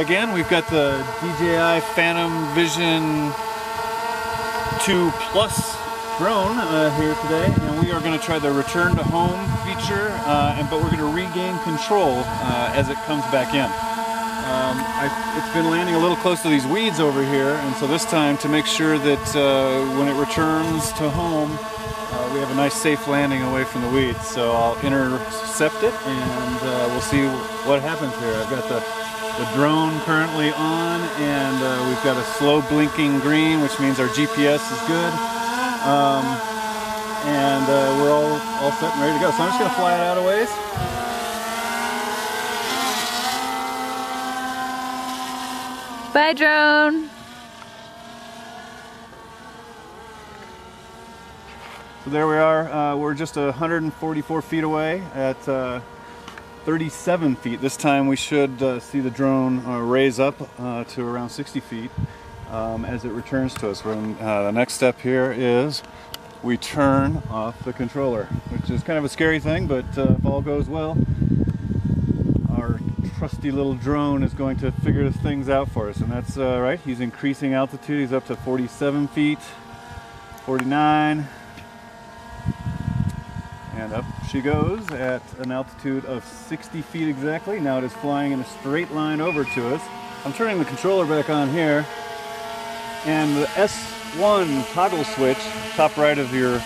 Again, we've got the DJI Phantom Vision 2 Plus drone uh, here today and we are going to try the return to home feature uh, and but we're going to regain control uh, as it comes back in. Um, I, it's been landing a little close to these weeds over here and so this time to make sure that uh, when it returns to home uh, we have a nice safe landing away from the weeds so I'll intercept it and uh, we'll see what happens here. I've got the the drone currently on and uh, we've got a slow blinking green which means our GPS is good. Um, and uh, we're all, all set and ready to go. So I'm just going to fly it out a ways. Bye drone. So there we are. Uh, we're just 144 feet away at uh, 37 feet. This time we should uh, see the drone uh, raise up uh, to around 60 feet um, as it returns to us. When, uh, the next step here is we turn off the controller, which is kind of a scary thing, but uh, if all goes well, our trusty little drone is going to figure things out for us. And that's uh, right, he's increasing altitude. He's up to 47 feet, 49, and up she goes at an altitude of 60 feet exactly. Now it is flying in a straight line over to us. I'm turning the controller back on here. And the S1 toggle switch, top right of your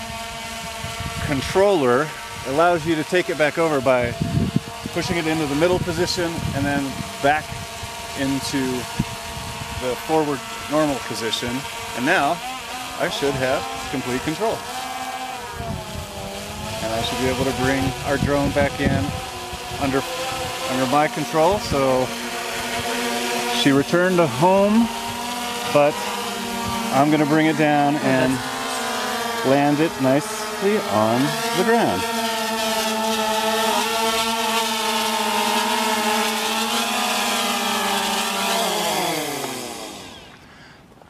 controller, allows you to take it back over by pushing it into the middle position and then back into the forward normal position. And now I should have complete control and I should be able to bring our drone back in under under my control. So she returned to home, but I'm going to bring it down and land it nicely on the ground.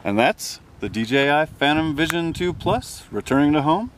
And that's the DJI Phantom Vision 2 Plus returning to home